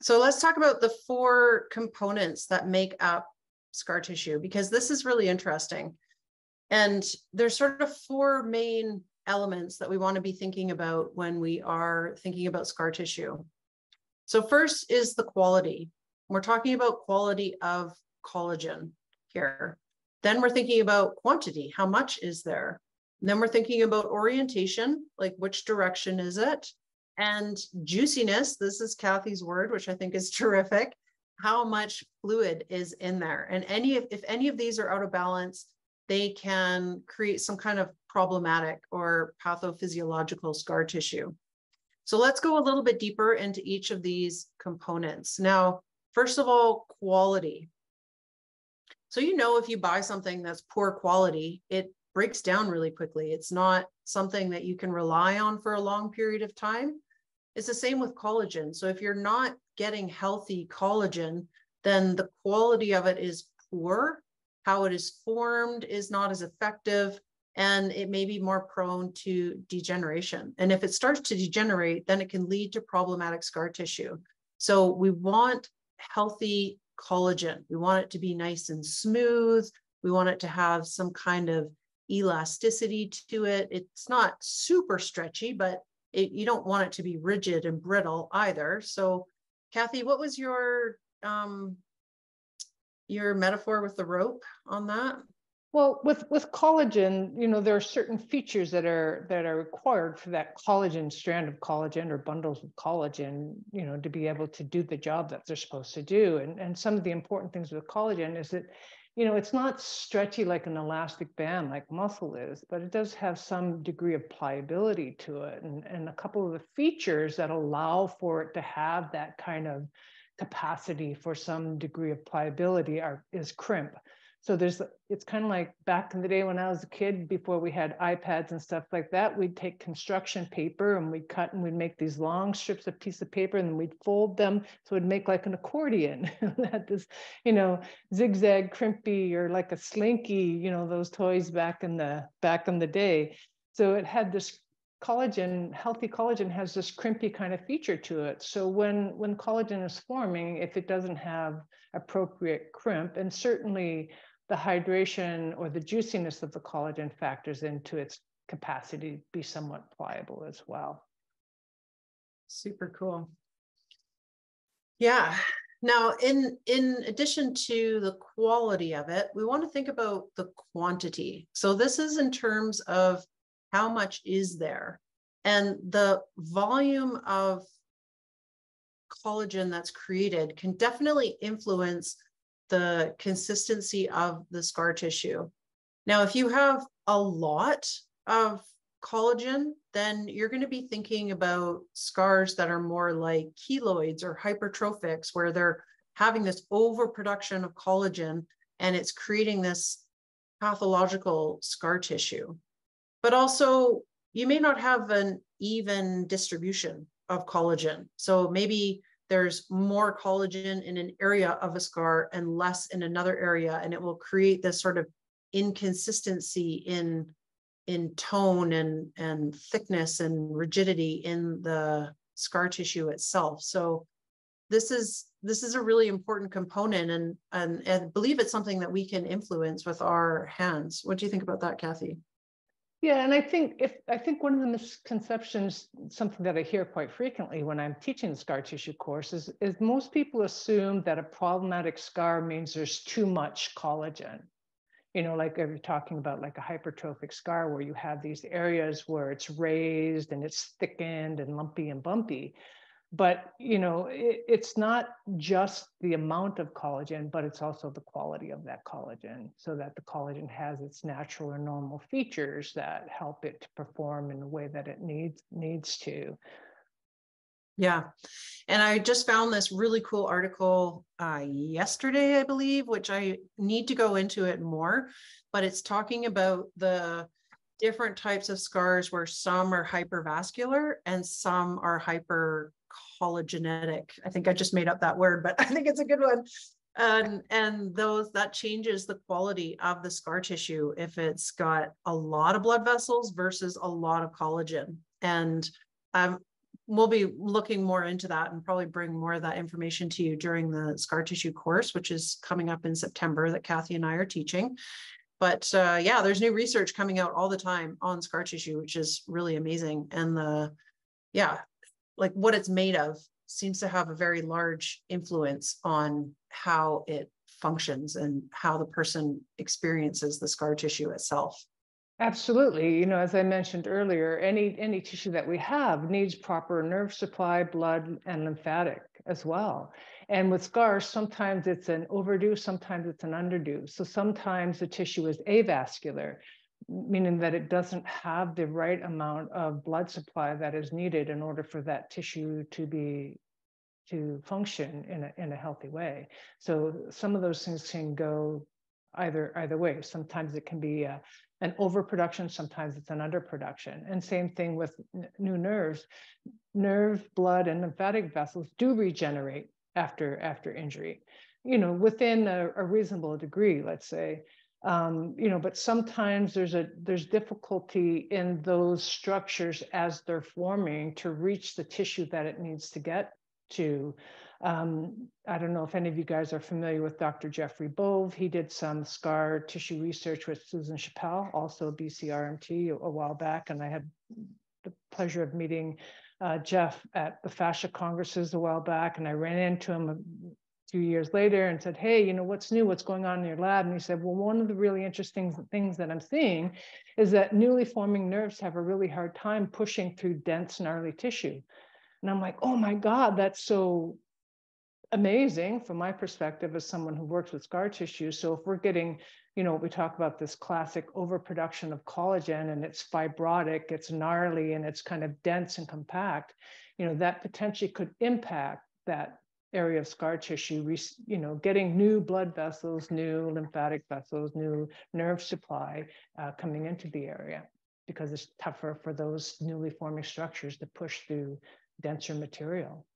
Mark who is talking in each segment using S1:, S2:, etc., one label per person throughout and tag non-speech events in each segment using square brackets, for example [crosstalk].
S1: So let's talk about the four components that make up scar tissue, because this is really interesting. And there's sort of four main elements that we want to be thinking about when we are thinking about scar tissue. So first is the quality. We're talking about quality of collagen here. Then we're thinking about quantity. How much is there? And then we're thinking about orientation, like which direction is it? And juiciness, this is Cathy's word, which I think is [laughs] terrific. How much fluid is in there? And any of, if any of these are out of balance, they can create some kind of problematic or pathophysiological scar tissue. So let's go a little bit deeper into each of these components. Now, first of all, quality. So you know if you buy something that's poor quality, it breaks down really quickly. It's not something that you can rely on for a long period of time. It's the same with collagen. So if you're not getting healthy collagen, then the quality of it is poor. How it is formed is not as effective, and it may be more prone to degeneration. And if it starts to degenerate, then it can lead to problematic scar tissue. So we want healthy collagen. We want it to be nice and smooth. We want it to have some kind of elasticity to it. It's not super stretchy, but it, you don't want it to be rigid and brittle either. So, Cathy, what was your um, your metaphor with the rope on that?
S2: Well, with with collagen, you know, there are certain features that are that are required for that collagen strand of collagen or bundles of collagen, you know, to be able to do the job that they're supposed to do. And and some of the important things with collagen is that, you know, it's not stretchy like an elastic band like muscle is, but it does have some degree of pliability to it. And and a couple of the features that allow for it to have that kind of capacity for some degree of pliability are is crimp so there's it's kind of like back in the day when I was a kid, before we had iPads and stuff like that, we'd take construction paper and we'd cut and we'd make these long strips of piece of paper and we'd fold them so it'd make like an accordion. [laughs] had this, you know, zigzag crimpy or like a slinky, you know, those toys back in the back in the day. So it had this collagen, healthy collagen has this crimpy kind of feature to it. So when when collagen is forming, if it doesn't have appropriate crimp, and certainly the hydration or the juiciness of the collagen factors into its capacity to be somewhat pliable as well.
S1: Super cool. Yeah. Now, in in addition to the quality of it, we want to think about the quantity. So this is in terms of how much is there, and the volume of collagen that's created can definitely influence the consistency of the scar tissue. Now, if you have a lot of collagen, then you're going to be thinking about scars that are more like keloids or hypertrophics, where they're having this overproduction of collagen and it's creating this pathological scar tissue. But also, you may not have an even distribution of collagen. So maybe there's more collagen in an area of a scar and less in another area and it will create this sort of inconsistency in in tone and and thickness and rigidity in the scar tissue itself. So this is this is a really important component and and, I believe it's something that we can influence with our hands. What do you think about that cathy
S2: yeah, and I think if I think one of the misconceptions, something that I hear quite frequently when I'm teaching the scar tissue course, is, is most people assume that a problematic scar means there's too much collagen. You know, like if you're talking about like a hypertrophic scar where you have these areas where it's raised and it's thickened and lumpy and bumpy but you know it, it's not just the amount of collagen but it's also the quality of that collagen so that the collagen has its natural or normal features that help it to perform in the way that it needs needs to.
S1: Yeah. And i just found this really cool article uh, yesterday i believe which i need to go into it more but it's talking about the different types of scars where some are hypervascular and some are hyper collagenetic. I think I just made up that word, but [laughs] I think it's a good one. And, and those that changes the quality of the scar tissue if it's got a lot of blood vessels versus a lot of collagen. And um, we'll be looking more into that and probably bring more of that information to you during the scar tissue course, which is coming up in September that Cathy and I are teaching. But uh, yeah, there's new research coming out all the time on scar tissue, which is really amazing. And the, yeah, like what it's made of seems to have a very large influence on how it functions and how the person experiences the scar tissue itself.
S2: Absolutely. You know, as I mentioned earlier, any any tissue that we have needs proper nerve supply, blood, and lymphatic as well. And with scars, sometimes it's an overdue, sometimes it's an underdue. So sometimes the tissue is avascular, meaning that it doesn't have the right amount of blood supply that is needed in order for that tissue to be to function in a, in a healthy way. So some of those things can go either either way. Sometimes it can be a, an overproduction, sometimes it's an underproduction. And same thing with new nerves. Nerve, blood, and lymphatic vessels do regenerate after, after injury, you know, within a, a reasonable degree, let's say. Um, you know, but sometimes there's a there's difficulty in those structures as they're forming to reach the tissue that it needs to get to. Um, I don't know if any of you guys are familiar with Dr. Geoffrey Bove. He did some scar tissue research with Susan Chapelle, also BCRMT, a, a while back, and I had the pleasure of meeting uh, Geoff at the fascia congresses a while back, and I ran into him few years later and said, "Hey, you know what's new? What's going on in your lab?" And he said, "Well, one of the really interesting things that I'm seeing is that newly forming nerves have a really hard time pushing through dense, gnarly tissue." And I'm like, "Oh my God, that's so amazing from my perspective as someone who works with scar tissue. So if we're getting, you know, we talk about this classic overproduction of collagen and it's fibrotic, it's gnarly, and it's kind of dense and compact, you know, that potentially could impact that area of scar tissue, you know, getting new blood vessels, new lymphatic vessels, new nerve supply uh, coming into the area because it's tougher for those newly forming structures to push through denser material.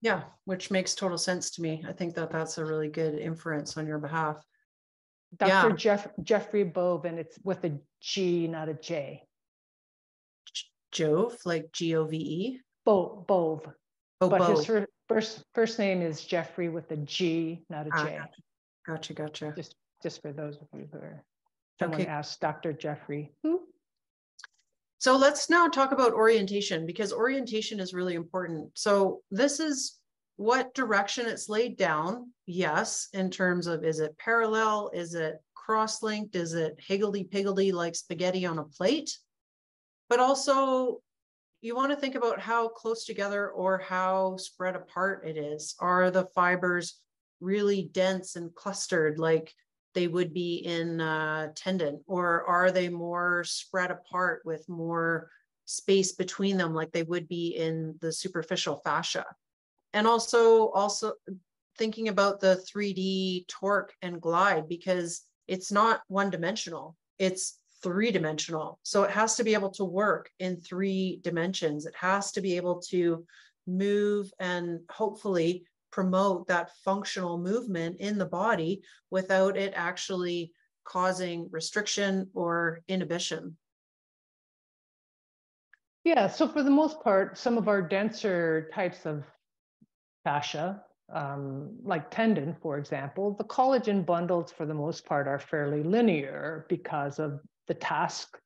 S1: Yeah, which makes total sense to me. I think that that's a really good inference on your behalf.
S2: Dr. Yeah. Geoff, Geoffrey Bove, and it's with a G, not a J.
S1: Jove, like G O V E?
S2: Bo- Bove. Oh, but Bove. his first, first name is Geoffrey with a G, not a J. ah, J.
S1: gotcha, gotcha.
S2: Just, just for those of you who are, someone okay. asked Dr. Geoffrey, who?
S1: So let's now talk about orientation because orientation is really important. So this is what direction it's laid down. Yes, in terms of is it parallel? Is it cross-linked? Is it higgledy-piggledy like spaghetti on a plate? But also you want to think about how close together or how spread apart it is. Are the fibers really dense and clustered like they would be in uh, tendon, or are they more spread apart with more space between them, like they would be in the superficial fascia? And also, also thinking about the 3D torque and glide because it's not one dimensional; it's three dimensional. So it has to be able to work in three dimensions. It has to be able to move and hopefully promote that functional movement in the body without it actually causing restriction or inhibition.
S2: Yeah, so for the most part, some of our denser types of fascia, um, like tendon, for example, the collagen bundles for the most part are fairly linear because of the task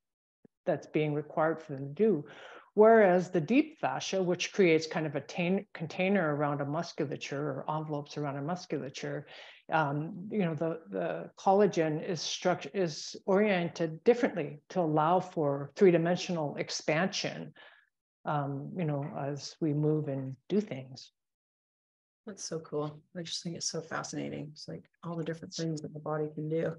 S2: that's being required for them to do. Whereas the deep fascia, which creates kind of a container around a musculature or envelopes around a musculature, um, you know, the, the collagen is structure is oriented differently to allow for three-dimensional expansion, um, you know, as we move and do things.
S1: That's so cool. I just think it's so fascinating. It's like all the different things that the body can do.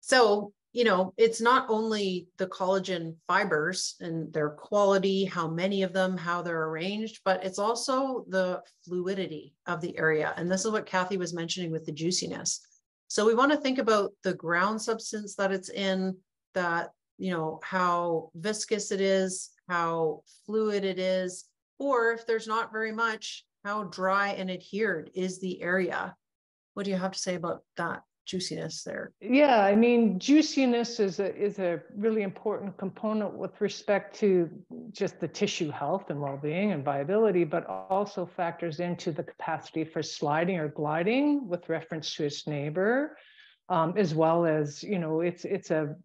S1: So you know, it's not only the collagen fibers and their quality, how many of them, how they're arranged, but it's also the fluidity of the area. And this is what Cathy was mentioning with the juiciness. So we want to think about the ground substance that it's in, that, you know, how viscous it is, how fluid it is, or if there's not very much, how dry and adhered is the area. What do you have to say about that, juiciness there.
S2: Yeah, I mean, juiciness is a is a really important component with respect to just the tissue health and well-being and viability, but also factors into the capacity for sliding or gliding with reference to its neighbor, um, as well as you know, it's it's a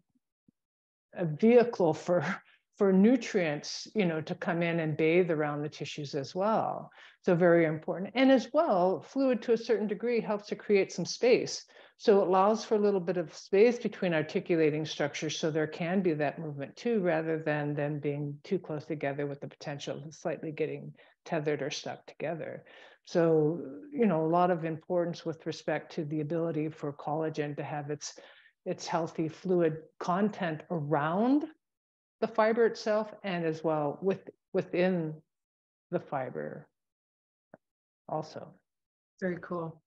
S2: a vehicle for for nutrients, you know, to come in and bathe around the tissues as well. So very important. And as well, fluid to a certain degree helps to create some space. So it allows for a little bit of space between articulating structures so there can be that movement too, rather than them being too close together with the potential of slightly getting tethered or stuck together. So, you know, a lot of importance with respect to the ability for collagen to have its its healthy fluid content around the fiber itself and as well with within the fiber also.
S1: Very cool.